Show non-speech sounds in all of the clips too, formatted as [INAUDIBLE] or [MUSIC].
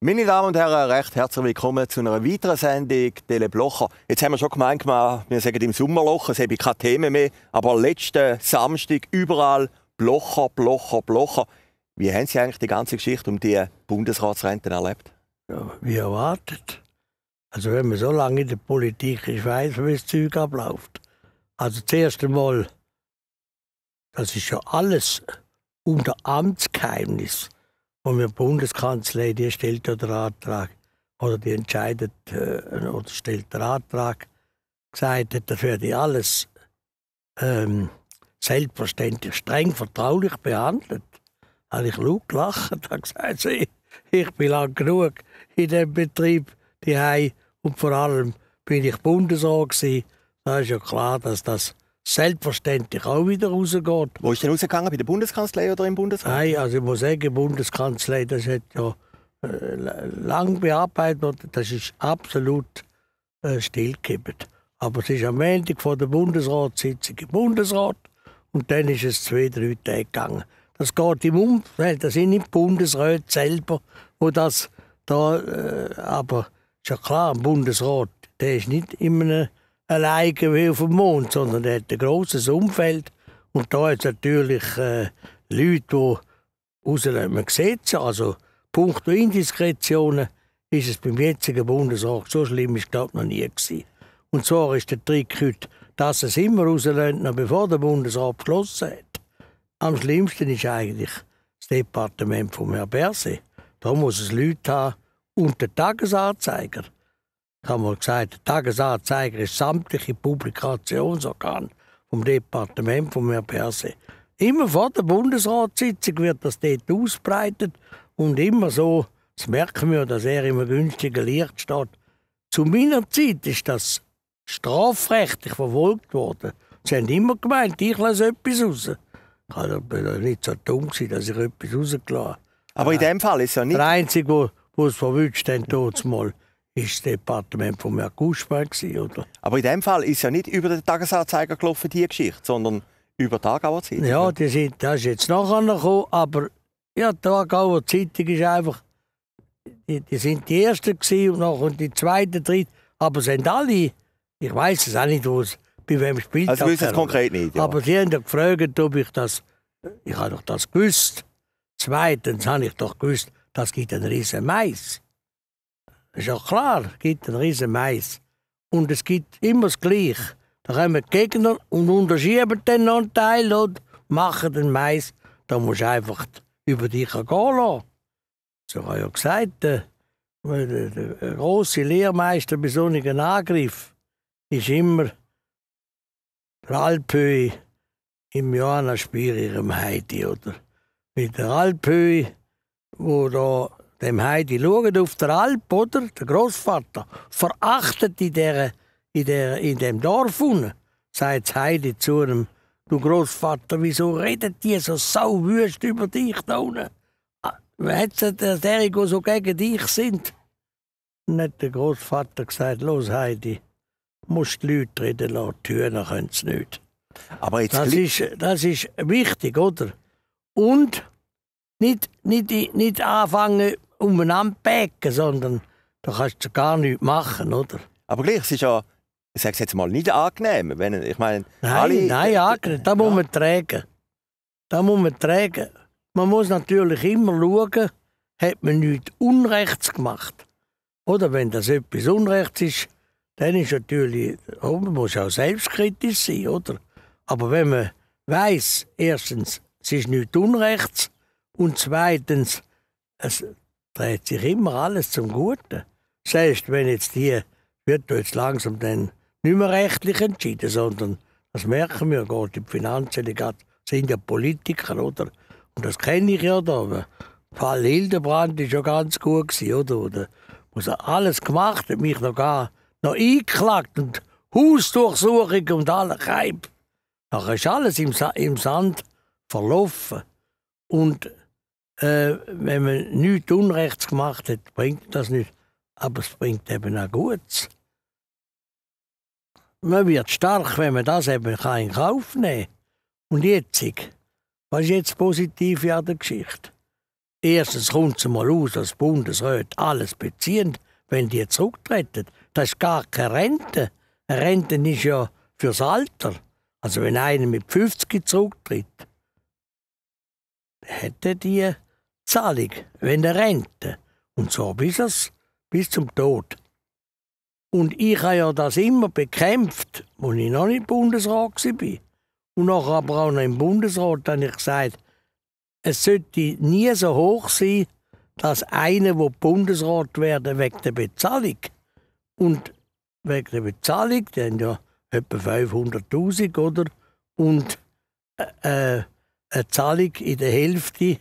Meine Damen und Herren, recht herzlich willkommen zu einer weiteren Sendung Tele Blocher. Jetzt haben wir schon gemeint, wir sagen im Sommerloch, es habe keine Themen mehr, aber letzten Samstag überall Blocher, Blocher, Blocher. Wie haben Sie eigentlich die ganze Geschichte um die Bundesratsrenten erlebt? Ja, wie erwartet. Also wenn man so lange in der Politik ist, weiß wie das Zeug abläuft. Also zuerst einmal, das ist ja alles unter Amtsgeheimnis. Und die Bundeskanzlei, die stellt ja den Antrag oder die entscheidet äh, oder stellt den Antrag, gesagt hat, das werde alles ähm, selbstverständlich streng vertraulich behandelt. Da habe ich laut gelacht und gesagt, ich bin lang genug in diesem Betrieb die und vor allem bin ich Bundesrat gewesen. Da ist ja klar, dass das selbstverständlich auch wieder rausgeht. Wo ist denn rausgegangen? Bei der Bundeskanzlei oder im Bundesrat? Nein, also ich muss sagen, Bundeskanzlei, das hat ja äh, lang bearbeitet worden. Das ist absolut äh, stillgekippt. Aber es ist am Ende von der Bundesratssitzung im Bundesrat und dann ist es zwei, drei Tage gegangen. Das geht im Umfeld, das sind nicht Bundesräte selber, wo das da, äh, aber ist ja klar, ein Bundesrat, der ist nicht immer alleine wie auf dem Mond, sondern der hat ein grosses Umfeld. Und da hat es natürlich äh, Leute, die auslösen Gesetze, also punkto Indiskretionen, ist es beim jetzigen Bundesrat so schlimm, ist glaube noch nie gewesen. Und zwar ist der Trick heute, dass es immer rauslösen, bevor der Bundesrat beschlossen hat. Am schlimmsten ist eigentlich das Departement von Herrn Berse. Da muss es Leute haben und der Tagesanzeiger. Ich habe mal gesagt, der Tagesanzeiger ist sämtliche Publikationsorgan vom Departement von Herrn Perse. Immer vor der Bundesratssitzung wird das dort ausbreitet und immer so, das merken wir, dass er immer günstiger Licht steht. Zu meiner Zeit ist das strafrechtlich verfolgt worden. Sie haben immer gemeint, ich lasse etwas raus. Ich war nicht so dumm, dass ich etwas rausgelassen habe. Aber in dem Fall ist ja nicht. Der Einzige, der es verwünscht hat, dort mal, ist das Departement von Merkuschmann oder? Aber in dem Fall ist ja nicht über den Tagesanzeiger gelaufen, die Geschichte, sondern über die Tagauer Zeitung. Ja, die sind, das ist jetzt nachher gekommen, aber ja, die Tagauer Zeitung ist einfach, die, die sind die Ersten gewesen und nachher die Zweite, Dritte, aber sind alle, ich weiß es auch nicht, wo es, bei wem spielt Also wissen es konkret nicht, ja. Aber sie haben gefragt, ob ich das, ich habe doch das gewusst. Zweitens habe ich doch gewusst, das gibt einen riesen Mais. Ist ja klar, es gibt einen riesen Mais. Und es gibt immer das Gleiche. Da kommen die Gegner und unterschieben den noch einen Teil und machen den Mais. Da musst du einfach über dich gehen lassen. So habe ich ja gesagt, der, der, der große Lehrmeister bei so einem Angriff ist immer der Alphöhe im Johannesspiel ihrem Heidi, oder? Mit der Alphöhe, wo da dem Heidi schaut auf der Alp, oder? Der Großvater verachtet in, der, in, der, in dem Dorf unten, sagt Heidi zu einem, du Großvater, wieso redet die so sauwüst über dich da unten? Hat der der so gegen dich sind? Und hat der Großvater gesagt, los Heidi, musst die Leute reden lassen, die Hühner können es nicht. Aber jetzt Das ist, das ist wichtig, oder? Und nicht, nicht, nicht anfangen, umeinander zu päcken, sondern da kannst du gar nichts machen, oder? Aber gleich, es ist ja, ich sage es jetzt mal, nicht angenehm. Wenn, ich meine, Nein, alle, nein, angenehm. Da muss man tragen. Da muss man tragen. Man muss natürlich immer schauen, hat man nichts Unrechts gemacht. Oder wenn das etwas Unrechts ist, dann ist natürlich, oh, man muss auch selbstkritisch sein, oder? Aber wenn man weiß, erstens, es ist nichts Unrechts und zweitens, es dreht sich immer alles zum Guten. Selbst wenn jetzt hier, wird jetzt langsam dann nicht mehr rechtlich entschieden, sondern das merken wir, geht die Finanzen, die sind ja Politiker, oder? Und das kenne ich ja da. aber Fall Hildebrand ist ja ganz gut gewesen, oder? oder muss er alles gemacht, hat mich noch gar noch eingeklagt und Hausdurchsuchung und alle Keim. Nachher ist alles im, Sa im Sand verlaufen. Und äh, wenn man nichts Unrechts gemacht hat, bringt das nicht. Aber es bringt eben auch Gutes. Man wird stark, wenn man das eben kann in Kauf nehmen kann. Und jetzt, was ist jetzt das Positive an der Geschichte? erstens kommt es mal aus, dass Bundesrat alles beziehen, wenn die zurücktreten. Das ist gar keine Rente. Eine Rente ist ja fürs Alter. Also wenn einer mit 50 zurücktritt, hätte die Zahlung, wenn der Rente. Und so bis, es, bis zum Tod. Und ich habe ja das immer bekämpft, als ich noch nicht Bundesrat war. Und nachher aber auch noch im Bundesrat habe ich gesagt, es sollte nie so hoch sein, dass einer, der Bundesrat werden wegen der Bezahlung. Und wegen der Bezahlung, die haben ja etwa 500'000, oder? Und äh, äh, eine Zahlung in der Hälfte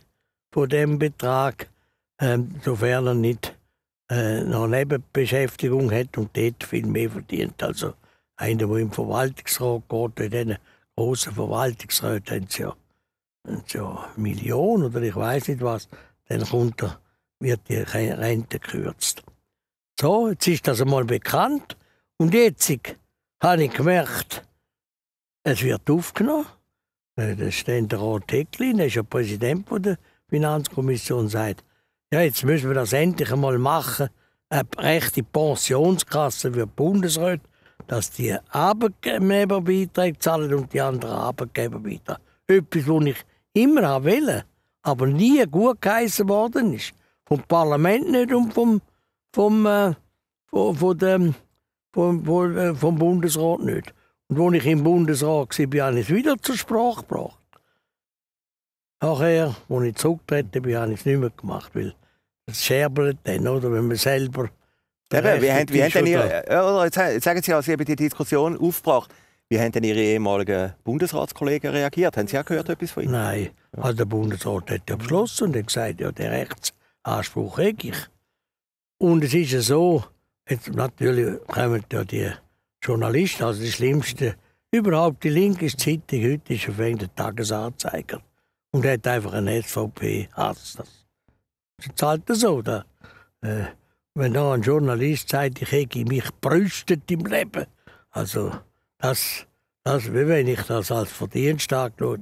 von dem Betrag, äh, sofern er nicht äh, noch Nebenbeschäftigung hat und dort viel mehr verdient. Also einer, der im Verwaltungsrat geht, in diesen großen Verwaltungsräten haben sie ja, haben sie ja Millionen oder ich weiß nicht was, dann kommt er, wird die Rente gekürzt. So, jetzt ist das einmal bekannt und jetzt habe ich gemerkt, es wird aufgenommen. Äh, der Ständerat Hecklin, der ist ja Präsident der Finanzkommission, sagt, ja, jetzt müssen wir das endlich einmal machen, eine rechte Pensionskasse für die Bundesräte dass die Arbeitgeberbeiträge zahlen und die anderen Arbeitgeberbeiträge. Etwas, was ich immer wollte, aber nie gut geheißen worden ist. Vom Parlament nicht und vom, vom, äh, von, von dem, vom, vom, äh, vom Bundesrat nicht. Und als ich im Bundesrat war, habe ich es wieder zur Sprache gebracht. Nachher, als ich zurückgetreten bin, habe ich es nicht mehr gemacht, weil es scherbelt dann, oder, wenn man selber Eben, wie haben, wie haben denn Ihre, oder jetzt sagen Sie, Sie haben die Diskussion aufgebracht. Wie haben denn Ihre ehemaligen Bundesratskollegen reagiert? Haben Sie auch gehört etwas von Ihnen? Nein, also der Bundesrat hat ja beschlossen und hat gesagt, ja, den Rechtsanspruch habe ich. Und es ist ja so, jetzt natürlich kommen ja die Journalisten, also die Schlimmsten, überhaupt die linke Zeitung, heute ist auf der Tagesanzeiger und hat einfach einen SVP-Hass. Das ist halt so. Da, äh, wenn da ein Journalist sagt, ich hätte mich brüstet im Leben. Also, das, das, wie wenn ich das als Verdienst angeschaut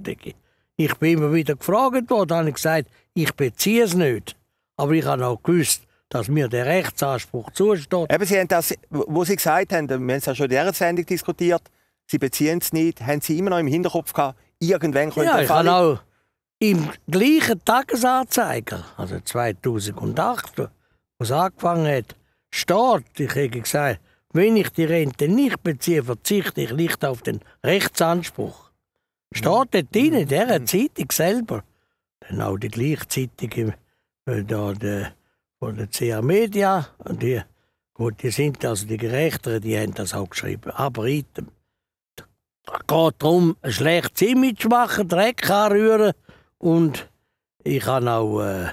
Ich bin immer wieder gefragt worden, habe ich gesagt, ich beziehe es nicht. Aber ich habe auch gewusst, dass mir der Rechtsanspruch zusteht. Eben, Sie haben das, wo Sie gesagt haben, wir haben es ja schon in dieser Sendung diskutiert, Sie beziehen es nicht, haben Sie immer noch im Hinterkopf gehabt, irgendwann könnte ja, ich habe auch im gleichen Tagesanzeiger, also 2008, was angefangen hat, steht, ich hätte gesagt, wenn ich die Rente nicht beziehe, verzichte ich nicht auf den Rechtsanspruch. Steht dort drin, in dieser Zeitung selber. Dann auch die gleiche Zeitung äh, da, von der CA Media. Und die, gut, die sind also die Gerechteren, die haben das auch geschrieben. Aber item. Es geht darum, ein schlechtes Image machen, Dreck anrühren. Und ich habe auch äh,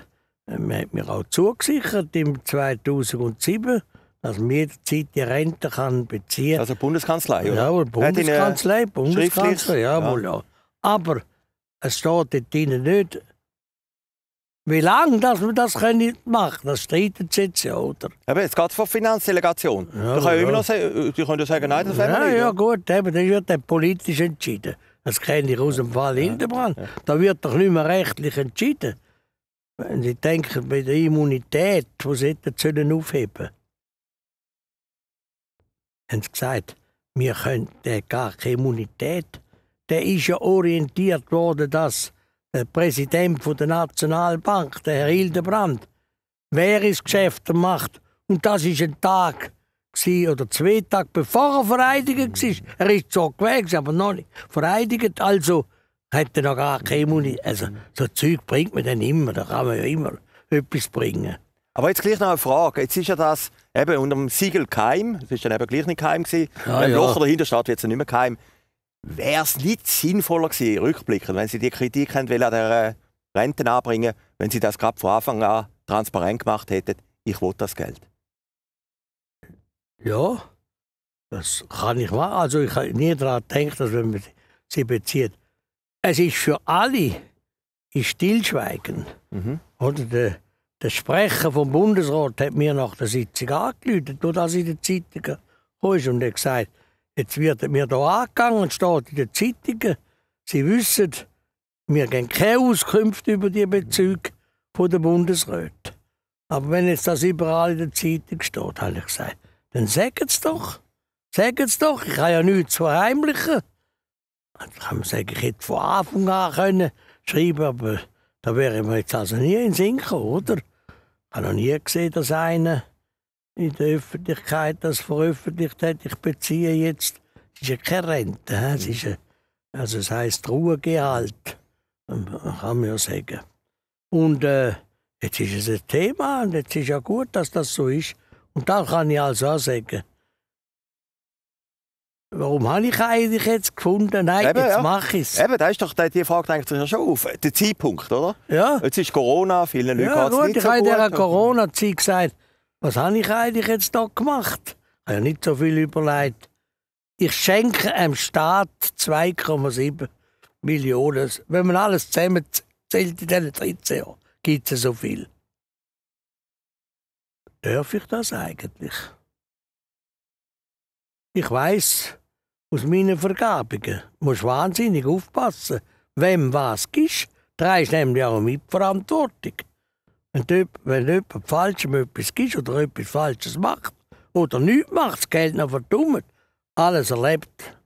man hat mir auch zugesichert im 2007, dass man jederzeit die Rente kann beziehen kann. Also Bundeskanzlei, oder? Ja, Bundeskanzlei, Bundeskanzlei, jawohl, ja. Aber es steht dort nicht, wie lange dass man das können machen das streitet jetzt ja, oder? Aber jetzt geht es von Finanzdelegation. Ja, da kann ja. immer noch sagen, die können ja sagen, nein, das wollen wir ja, nicht. Ja, gut, eben, das wird dann politisch entschieden. Das kenne ich aus dem Fall Hildebrand. Da wird doch nicht mehr rechtlich entschieden. Wenn Sie denken, bei der Immunität, die Sie sollen aufheben haben sie gesagt, wir können der gar keine Immunität. Der ist ja orientiert worden, dass der Präsident der Nationalbank, der Herr Hildebrand, wer ins Geschäft macht. Und das ist ein Tag oder zwei Tage bevor er vereidigt war. Er ist so gewesen, aber noch nicht vereidigt. Also hat er noch gar keine Immunität. Also, so Zeug bringt man dann immer, da kann man ja immer etwas bringen. Aber jetzt gleich noch eine Frage. Jetzt ist ja das eben unter dem Siegel Keim, das ist dann eben gleich nicht Keim gewesen. Ja, ja. Locher dahinter steht, wird es nicht mehr Keim. Wäre es nicht sinnvoller gewesen, rückblickend, wenn Sie die Kritik haben, an der äh, Rente anbringen, wenn Sie das gerade von Anfang an transparent gemacht hätten, ich will das Geld? Ja, das kann ich machen. Also ich habe nie daran gedacht, dass wenn man sie bezieht, es ist für alle ist Stillschweigen. Mhm. Oder der, der Sprecher vom Bundesrat hat mir nach der Sitzung angerufen, nur dass in den Zeitungen ist und hat gesagt, jetzt wird mir hier angegangen, steht in den Zeitungen, Sie wissen, wir geben keine Auskünfte über die Bezüge von der Bundesräten. Aber wenn jetzt das überall in der Zeitung steht, habe ich gesagt, dann sagen es doch. Sagen es doch, ich habe ja nichts zu verheimlichen. Dann kann man sagen, ich hätte von Anfang an können schreiben aber da wäre mir jetzt also nie in den Sinn gekommen, oder? Ich habe noch nie gesehen, dass einer in der Öffentlichkeit das veröffentlicht hat. Ich beziehe jetzt, es ist ja keine Rente, es ist ein, also es heisst Ruhegehalt, kann man ja sagen. Und äh, jetzt ist es ein Thema und jetzt ist ja gut, dass das so ist. Und da kann ich also auch sagen, Warum habe ich eigentlich jetzt gefunden, nein, Eben, jetzt ja. mache ich es? Eben, da ist doch die Frage denkt sich ja schon auf. Der Zeitpunkt, oder? Ja. Jetzt ist Corona, vielen Leuten ja, geht es nicht ich so gut. Ich habe in dieser Corona-Zeit gesagt, was habe ich eigentlich jetzt da gemacht? Ich habe ja nicht so viel überlegt. Ich schenke dem Staat 2,7 Millionen. Wenn man alles zusammenzählt in diesen 13 Jahren, gibt es so viel. Darf ich das eigentlich? Ich weiß, aus meinen Vergabungen. Du musst wahnsinnig aufpassen, wem was gibst. Trägst nämlich auch mit Verantwortung. Wenn du, wenn jemand Falschem etwas gibst oder etwas Falsches macht oder nichts macht, das Geld noch verdummt, alles erlebt.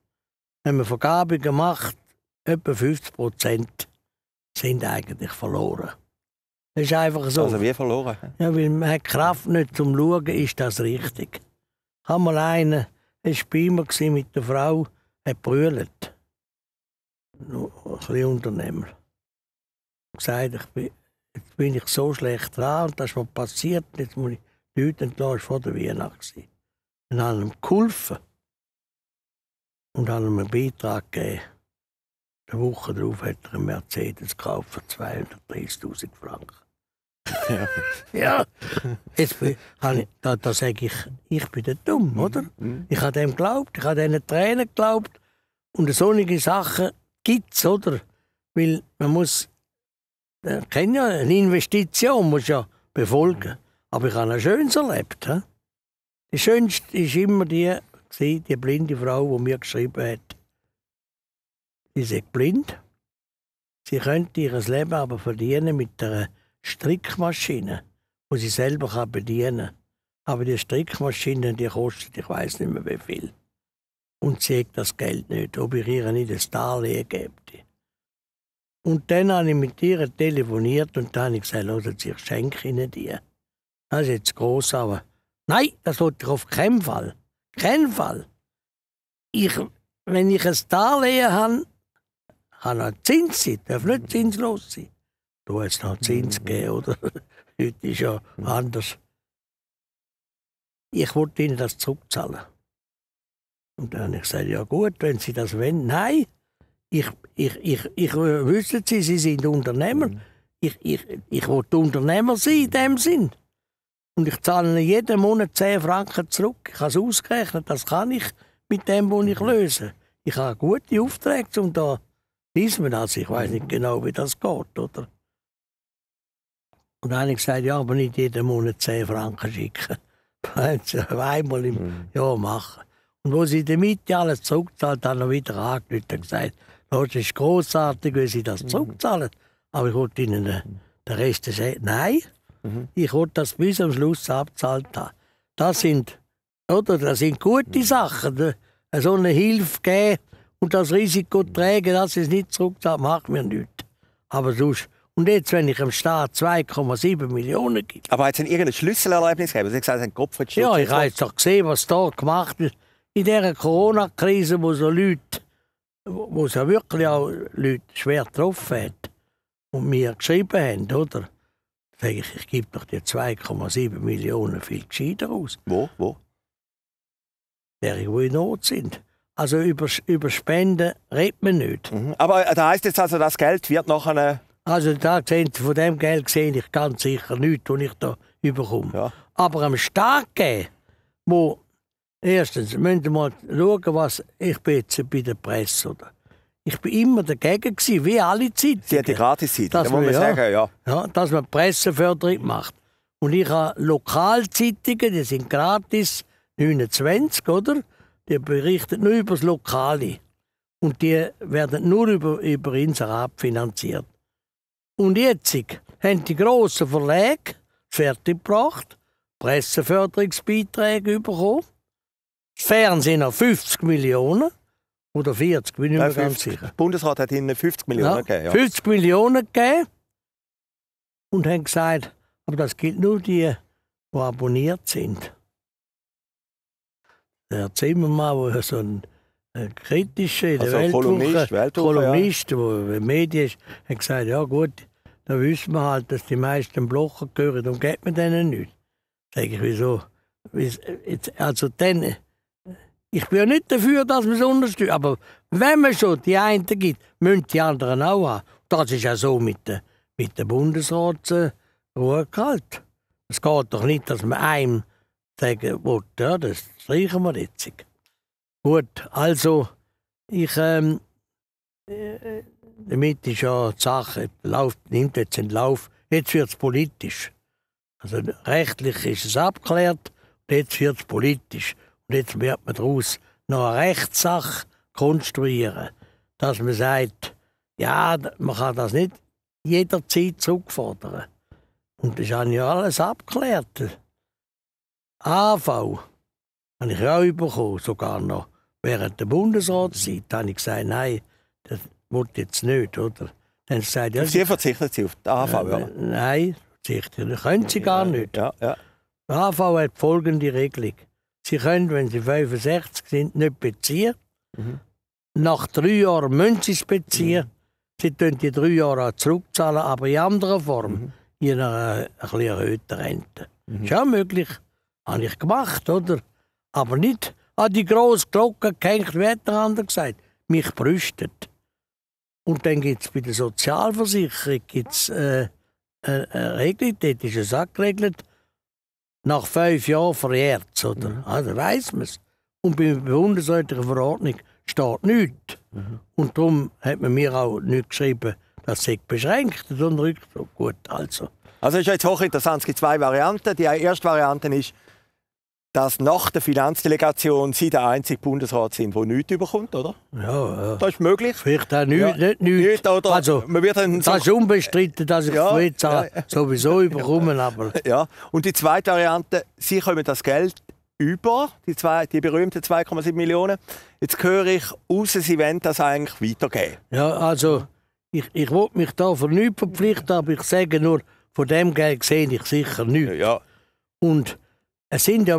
Wenn man Vergabungen macht, etwa 50 Prozent sind eigentlich verloren. Das ist einfach so. Also wie verloren? Ja, weil man hat Kraft nicht zum Schauen, ist das richtig. Ich habe mal einen es bei mir mit der Frau, hat brüllt. Ein bisschen Unternehmer. Ich gesagt, ich bin, jetzt bin ich so schlecht dran und das ist mir passiert. Jetzt muss ich die Leute entlassen, vor der Weihnacht. Dann haben ihm geholfen und haben ihm einen Beitrag gegeben. Eine Woche darauf hat er einen Mercedes gekauft für 230.000 Franken. [LAUGHS] Ja. ja. Jetzt bin, ich, da, da sage ich, ich bin der dumm, mhm. oder? Mhm. Ich habe dem geglaubt, ich habe diesen Tränen geglaubt. Und solche Sachen gibt es, oder? Weil man muss, man äh, kennt ja, eine Investition muss ja befolgen. Aber ich habe ein Schönes erlebt. He? Die schönste war immer die, die blinde Frau, die mir geschrieben hat, sie ist blind. Sie könnte ihr Leben aber verdienen mit einer Strickmaschine, die sie selber bedienen kann. Aber die Strickmaschine, die kostet, ich weiß nicht mehr wie viel. Und sie hat das Geld nicht, ob ich ihr nicht ein Darlehen gebe. Und dann habe ich mit ihr telefoniert und dann habe ich gesagt, Sie, ich schenke Ihnen die. Das ist jetzt gross, aber nein, das wollte ich auf keinen Fall. Keinen Fall. Ich, wenn ich ein Darlehen habe, kann er Zins sein, darf nicht zinslos sein. Du hast noch Zins gegeben, oder? [LAUGHS] Heute ist ja anders. Ich wollte ihnen das zurückzahlen. Und dann habe ich gesagt, ja gut, wenn Sie das wollen. Nein, ich, ich, ich, ich wissen Sie, Sie sind Unternehmer. Mhm. Ich, ich, ich will Unternehmer sein in dem Sinn. Und ich zahle Ihnen jeden Monat 10 Franken zurück. Ich habe es ausgerechnet, das kann ich mit dem, was ich löse. Ich habe gute Aufträge, um da lesen das. Ich weiß nicht genau, wie das geht, oder? Und dann habe ich gesagt, ja, aber nicht jeden Monat 10 Franken schicken. [LAUGHS] Einmal im mhm. Jahr machen. Und wo sie in der Mitte alles zurückzahlt, haben er wieder angerufen und gesagt, das ist großartig, wenn sie das mhm. zurückzahlen. Aber ich wollte ihnen den, den Rest sagen, nein, mhm. ich wollte das bis am Schluss abzahlt haben. Das sind, oder, das sind gute mhm. Sachen. So eine Hilfe geben und das Risiko tragen, dass es nicht zurückzahlt, macht mir nichts. Aber sonst, und jetzt, wenn ich dem Staat 2,7 Millionen gebe. Aber hat es irgendein Schlüsselerlebnis gegeben? Sie gesagt, ein Kopf Ja, ich habe jetzt doch gesehen, was da gemacht wird. In dieser Corona-Krise, wo so Leute, wo es ja wirklich auch Leute schwer getroffen hat und mir geschrieben haben, oder? sage ich, ich gebe doch die 2,7 Millionen viel gescheiter aus. Wo? Wo? Der, die in Not sind. Also über, über Spenden redet man nicht. Mhm. Aber da heißt jetzt also, das Geld wird eine also da sehen Sie, von dem Geld sehe ich ganz sicher nichts, was ich da überkomme. Ja. Aber am Staat geben, wo erstens müssen Sie mal schauen, was ich bin jetzt bei der Presse oder ich bin immer dagegen gewesen, wie alle Zeitungen. Sie hat die Gratiszeit, da muss man ja, sagen, ja. ja. Dass man Presseförderung macht. Und ich habe Lokalzeitungen, die sind gratis, 29, oder? Die berichten nur über das Lokale. Und die werden nur über, über Inserat finanziert. Und jetzt haben die grossen Verlage fertiggebracht, Presseförderungsbeiträge bekommen, das Fernsehen noch 50 Millionen oder 40, bin ich mir ganz sicher. Der Bundesrat hat ihnen 50 Millionen ja, gegeben. Ja. 50 Millionen gegeben und haben gesagt, aber das gilt nur die, die abonniert sind. Der Zimmermann, der so ein, ein kritischer in der also Weltwoche, Weltwoche, Kolumnist ja. wo in Medien ist, hat gesagt, ja gut, da wissen wir halt, dass die meisten Blocher gehören, darum geht man denen nicht. Sag ich, wieso? Also dann, ich bin ja nicht dafür, dass man es unterstützt, aber wenn man schon die einen gibt, müssen die anderen auch haben. Das ist ja so mit der, mit der Bundesrat Ruhe gehalten. Es geht doch nicht, dass man einem sagen will, ja, das streichen wir jetzt. Gut, also ich, ähm, äh, damit ist ja die Sache, läuft, nimmt jetzt den Lauf, jetzt wird es politisch. Also rechtlich ist es abgeklärt, jetzt wird es politisch. Und jetzt wird man daraus noch eine Rechtssache konstruieren, dass man sagt, ja, man kann das nicht jederzeit zurückfordern. Und das habe ich alles abgeklärt. AV habe ich auch bekommen, sogar noch während der Bundesratszeit. Habe ich gesagt, nein, das will jetzt nicht, oder? Dann gesagt, ja, Sie verzichten Sie auf die AV, äh, ja? Nein, verzichten. Das können Sie gar nicht. Ja, ja. Die AV hat folgende Regelung. Sie können, wenn Sie 65 sind, nicht beziehen. Mhm. Nach drei Jahren müssen Sie es beziehen. Mhm. Sie können die drei Jahre auch zurückzahlen, aber in anderer Form. Mhm in einer ein bisschen erhöhten Rente. Mhm. Ist auch möglich. Habe ich gemacht, oder? Aber nicht an die grosse Glocke gehängt, wie hat gesagt. Mich brüstet. Und dann gibt es bei der Sozialversicherung gibt's, äh, eine, eine Regelung, dort ist es auch geregelt, nach fünf Jahren verjährt oder? Mhm. Also weiss man es. Und bei der bundesrätlichen Verordnung steht nichts. Mhm. Und darum hat man mir auch nicht geschrieben, das sei beschränkt, und Rückzug. Gut, also. Also ist jetzt hochinteressant. Es gibt zwei Varianten. Die erste Variante ist, dass nach der Finanzdelegation Sie der einzige Bundesrat sind, der nichts überkommt, oder? Ja, ja. Das ist möglich. Vielleicht auch nicht, ja. nicht nichts. Nicht, oder also, man wird dann das ist unbestritten, dass ich ja, die ja. sowieso überkomme. Aber. [LAUGHS] Ja. Und die zweite Variante, Sie kommen das Geld über, die, zwei, die berühmten 2,7 Millionen. Jetzt höre ich raus, Sie wollen das eigentlich weitergeben. Ja, also ich, ich will mich da für nichts verpflichten, aber ich sage nur, von dem Geld sehe ich sicher nichts. Ja. Und es sind ja,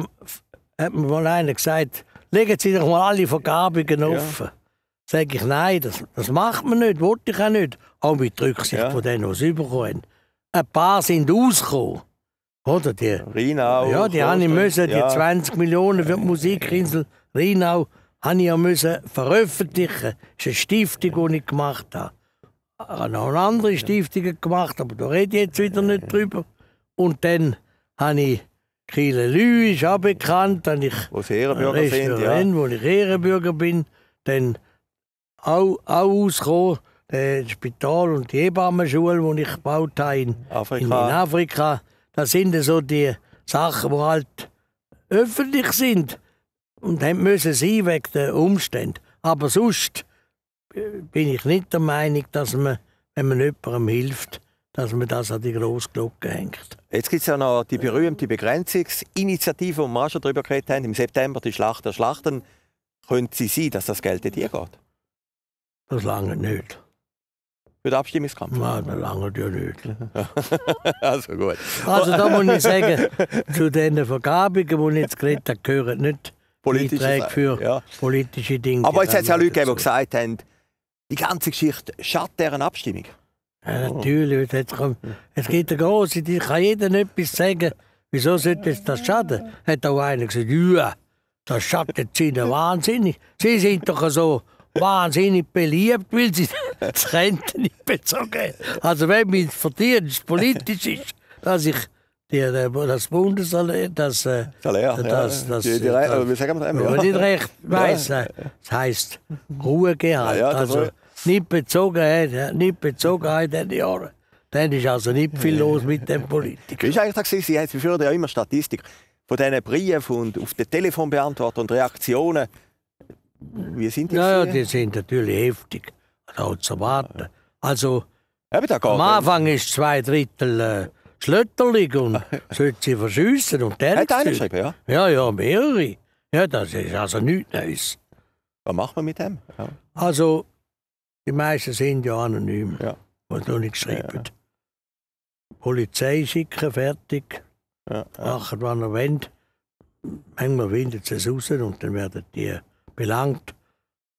hat mir mal einer gesagt, legen Sie doch mal alle Vergabungen offen. Ja. Sage ich, nein, das, das macht man nicht, wollte ich auch nicht. Auch mit Rücksicht ja. von denen, die es bekommen Ein paar sind ausgekommen. Oder die, Rhinau. Ja, die haben müssen, die 20 Millionen für die Musikinsel Rhinau, habe ich ja müssen veröffentlichen. Das ist eine Stiftung, die ich gemacht habe habe noch andere Stiftung gemacht, aber da rede ich jetzt wieder nicht drüber. Und dann habe ich Kiele Lü, ist auch bekannt, dann ich Ehrenbürger sind, ja. wo ich Ehrenbürger bin, dann auch, auch ausgekommen, das Spital und die Hebammenschule, die ich gebaut habe in Afrika. In, in Afrika. Das sind so die Sachen, die halt öffentlich sind und haben müssen sein wegen der Umstände. Aber sonst bin ich nicht der Meinung, dass man, wenn man jemandem hilft, dass man das an die grosse Glocke hängt. Jetzt gibt es ja noch die berühmte Begrenzungsinitiative, wo wir schon darüber geredet haben, im September die Schlacht der Schlachten. Könnte sie sein, dass das Geld dir geht? Das lange nicht. Für den Abstimmungskampf? Nein, das lange ja nicht. [LAUGHS] also gut. Also da [LAUGHS] muss ich sagen, zu den Vergabungen, die ich jetzt geredet habe, gehören nicht politische für ja. politische Dinge. Aber jetzt hat es ja Leute gegeben, die gesagt haben, die ganze Geschichte schadet deren Abstimmung. Ja, natürlich. Es gibt eine große, die kann jeder etwas sagen. Wieso sollte es das schaden? Hat auch einer gesagt, ja, das schadet ihnen wahnsinnig. Sie sind doch so wahnsinnig beliebt, weil sie das Rente nicht bezogen haben. Also wenn mein Verdienst politisch ist, dass ich die, das Bundesallee, das, äh, Salär, das, ja. das, die, die, das, wie sagen wir das? Ja. nicht recht weiss, ja. das heisst Ruhegehalt. Ja, also nicht Bezogenheit, nicht Bezogenheit in den Jahren. Dann ist also nicht viel los mit dem Politiker. Ist eigentlich das? Sie führen ja immer Statistik von diesen Briefen und auf den Telefonbeantworter und Reaktionen. Wie sind die? Ja, ja, die sind natürlich heftig. Also zu erwarten. Also Eben, Am Anfang ist zwei Drittel äh, Schlötterlig und [LAUGHS] sollte sie verschiessen und der Hat einer geschrieben, ja? Ja, ja, mehrere. Ja, das ist also nichts Neues. Was macht man mit dem? Ja. Also, die meisten sind ja anonym, Ja. was noch nicht geschrieben. Polizei schicken, fertig, Ja, ja. machen, was er will. Manchmal windet sie es raus und dann werden die belangt.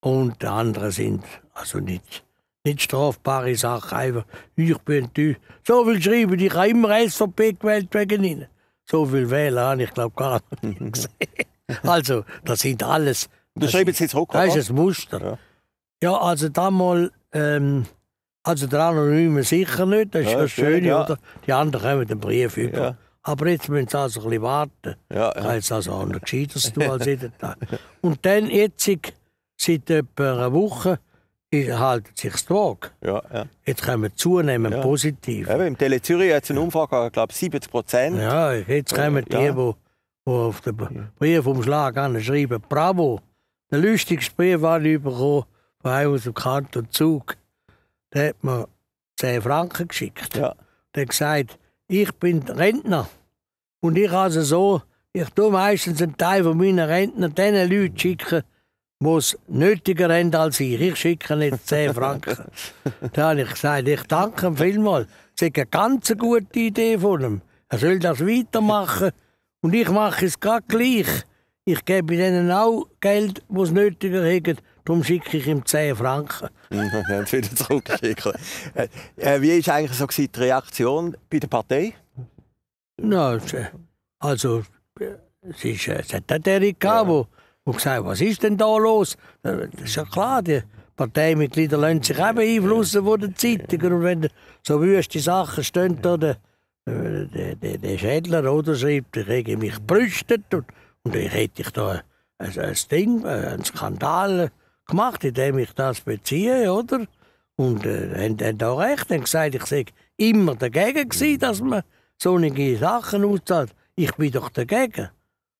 Und die anderen sind also nicht, nicht strafbare Sachen. Einfach, ich bin du. So viel schreiben, ich habe immer SVP gewählt wegen ihnen. So viel wählen habe ich, glaube gar [LAUGHS] nicht [LAUGHS] gesehen. Also, das sind alles. Da schreiben Sie jetzt zurück, Das ist ein Muster. Ja. Also damals, ähm, also der Anonyme sicher nicht, das ist Ja, ja, schön, schön, ja. oder? Die anderen kommen den Brief über. Ja. Aber jetzt müssen sie also ein bisschen warten. Ja, ja. jetzt also auch noch Gescheiteres tun als [LAUGHS] jeden Tag. Und dann jetzt, seit etwa einer Woche, halten sich die Waage. ja, ja. Jetzt kommen zunehmend Ja. positiv. Eben, Im Tele Zürich hat es eine Umfrage, ich glaube 70 Prozent. Ja, jetzt kommen die, ja. die, die auf den Briefumschlag schreiben, bravo. Der lustigste Brief habe ich bekommen von einem aus dem Kanton Zug. Der hat mir 10 Franken geschickt. Ja. Der hat gesagt, ich bin Rentner. Und ich also so, ich tue meistens einen Teil von meinen Rentner den Leuten schicken, die es nötiger haben als ich. Ich schicke jetzt 10 Franken. [LAUGHS] da habe ich gesagt, ich danke ihm vielmals. Das ist eine ganz gute Idee von ihm. Er soll das weitermachen. Und ich mache es gerade gleich. Ich gebe ihnen auch Geld, das sie nötiger haben. Darum schicke ich ihm 10 Franken. [LAUGHS] Haben es wieder zurückgeschickt. Äh, äh, wie war eigentlich so die Reaktion bei der Partei? Na, es, äh, also, es, ist, äh, es hat auch der gehabt, wo, wo gesagt was ist denn da los? Das ist ja klar, die Parteimitglieder lassen sich auch beeinflussen von den Zeitungen. Und wenn so wüste Sachen stehen, da der, der, der, der Schädler oder schreibt, ich hätte mich brüstet und, und ich hätte ich da ein, ein Ding, einen Skandal gemacht, indem ich das beziehe, oder? Und äh, haben dann da recht, haben gesagt, ich sei immer dagegen gewesen, dass man solche Sachen auszahlt. Ich bin doch dagegen.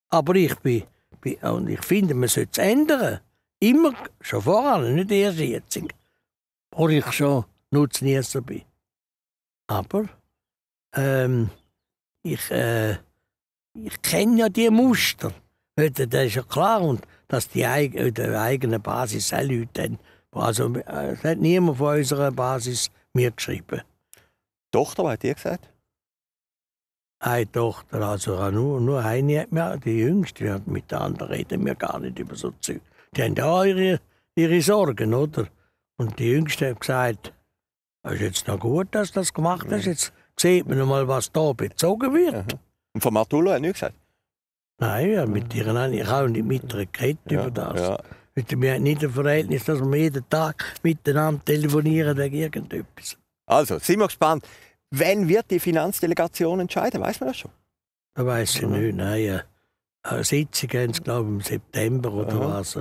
Aber ich bin, bin und ich finde, man sollte es ändern. Immer, schon voran, nicht erst jetzt. Wo ich schon Nutznießer bin. Aber ähm, ich, äh, ich kenne ja die Muster. Das ist ja klar. Und dass die äh, die eigene Basis auch Leute haben. Also, äh, es hat niemand von unserer Basis mir geschrieben. Die Tochter, was hat die gesagt? Eine Tochter, also nur, nur eine hat mir, die Jüngste, hat mit der anderen reden wir gar nicht über so Zeug. Die haben auch ihre, ihre Sorgen, oder? Und die Jüngste hat gesagt, es ist jetzt noch gut, dass du das gemacht hast. Jetzt sieht man mal, was da bezogen wird. Und von Martullo hat nichts gesagt? Nein, ja, mit ihr habe ich auch nicht mit ihr geredet über das. Ja. Wir haben nicht ein Verhältnis, dass wir jeden Tag miteinander telefonieren wegen irgendetwas. Also, sind wir gespannt. Wann wird die Finanzdelegation entscheiden? Weiß man das schon? Da weiß ich nicht. Nein, eine Sitzung haben sie, glaube ich, im September oder Aha. was.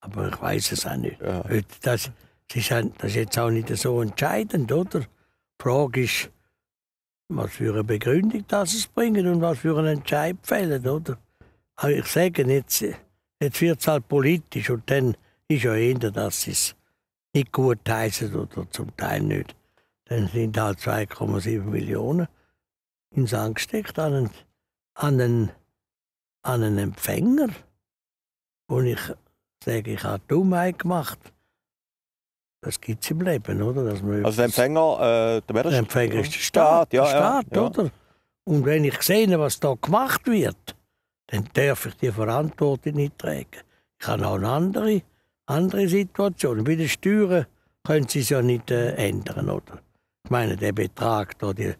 Aber ich weiß es auch nicht. Ja. Das, das, ist, das ist jetzt auch nicht so entscheidend, oder? Die Frage ist, was für eine Begründung das es bringt und was für einen Entscheid fällt, oder? Aber ich sage, jetzt, jetzt wird es halt politisch und dann ist ja eher, dass es nicht gut heißen oder zum Teil nicht. Dann sind halt 2,7 Millionen ins angesteckt an einen, an einen, an einen Empfänger. Und ich sage, ich habe Dummheit gemacht. Das gibt es im Leben, oder? Dass man Also der Empfänger, äh, der, der Empfänger ist der Staat, ja, der Staat ja, ja. oder? Und wenn ich sehe, was da gemacht wird, dann darf ich die Verantwortung nicht tragen. Ich habe auch eine andere, andere Situation. Bei den Steuern können sie es ja nicht äh, ändern, oder? Ich meine, der Betrag, da, die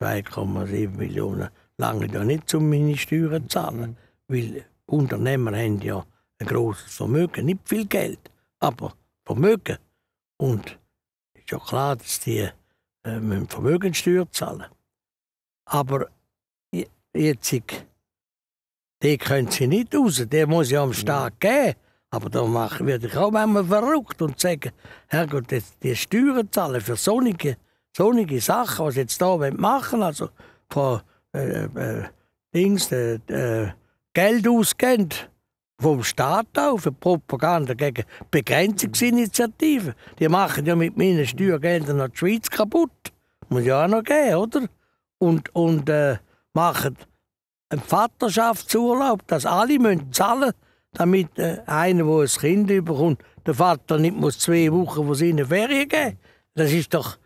2,7 Millionen, lange ja nicht, um meine Steuern zu zahlen. Weil Unternehmer haben ja ein grosses Vermögen, nicht viel Geld, aber Vermögen. Und es ist ja klar, dass die äh, Vermögenssteuer zahlen. Aber je- jetzt, die können sie nicht raus, der muss ja am Staat geben. Aber da mach- werde ich auch manchmal verrückt und sage, Herrgott, jetzt die Steuern zahlen für solche, solche Sachen, was jetzt da machen wollen, also von äh, äh, Dings, äh, äh, Geld ausgeben vom Staat auf für Propaganda gegen Begrenzungsinitiativen. Die machen ja mit meinen Steuergeldern noch die Schweiz kaputt. Muss ja auch noch geben, oder? Und, und äh, machen einen Vaterschaftsurlaub, dass alle müssen zahlen damit äh, einer, der ein Kind bekommt, der Vater nicht muss zwei Wochen von seinen Ferien geben. Das ist doch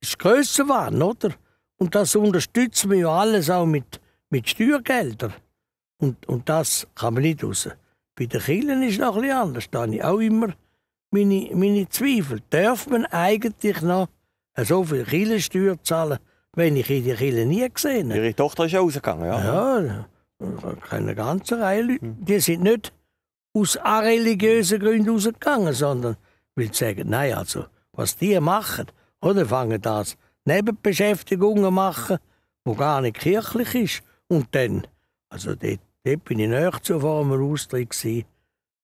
das Grössenwahn, oder? Und das unterstützen wir ja alles auch mit, mit Steuergeldern. Und, und das kann man nicht raus. Bei den Kirchen ist es noch etwas anders. Da habe ich auch immer meine, meine Zweifel. Darf man eigentlich noch so viel Kirchensteuer zahlen, wenn ich in die Kirche nie gesehen habe? Ihre Tochter ist ja rausgegangen, ja? Ja, eine ganze Reihe Leute. Die sind nicht aus religiösen Gründen rausgegangen, sondern weil sie sagen, nein, also, was die machen, oder fangen das Nebenbeschäftigungen machen, wo gar nicht kirchlich ist. Und dann, also dort, dort bin ich näher zu vor einem Austritt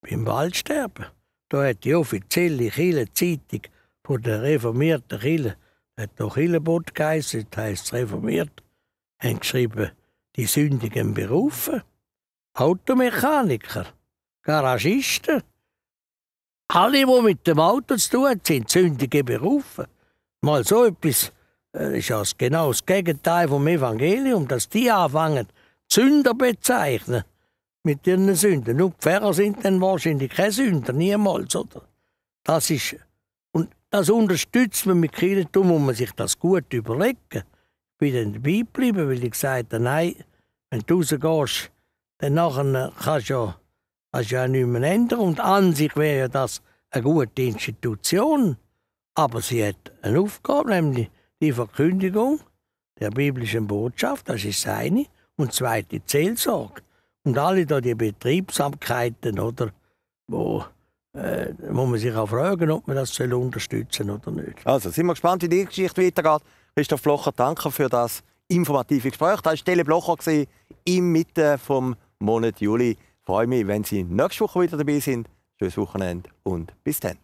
beim Waldsterben. Da hat die offizielle Kirchenzeitung von der reformierten Kirche, hat doch Kirchenbot geheißen, das heisst reformiert, haben geschrieben, die sündigen Berufe. Automechaniker, Garagisten, alle, die mit dem Auto zu tun haben, sind sündige Berufe. Mal so etwas äh, ist ja genau das Gegenteil vom Evangelium, dass die anfangen, Sünder bezeichnen mit ihren Sünden. Nur die Pfarrer sind dann wahrscheinlich keine Sünder, niemals, oder? Das ist, das unterstützt man mit Kirchentum, muss man sich das gut überlegen bin dann dabei geblieben, weil ich gesagt habe, nein, wenn du rausgehst, dann nachher kannst du ja, ja nichts mehr ändern. Und an sich wäre ja das eine gute Institution. Aber sie hat eine Aufgabe, nämlich die Verkündigung der biblischen Botschaft, das ist seine, und zweite Seelsorge. Und alle da die Betriebsamkeiten, oder, wo, äh, muss man sich auch fragen, ob man das soll unterstützen oder nicht. Also sind wir gespannt, wie die Geschichte weitergeht. Christoph Blocher, danke für das informative Gespräch. Das war Stelle Blocher im Mitte vom Monat Juli. Ich freue mich, wenn Sie nächste Woche wieder dabei sind. Schönes Wochenende und bis dann.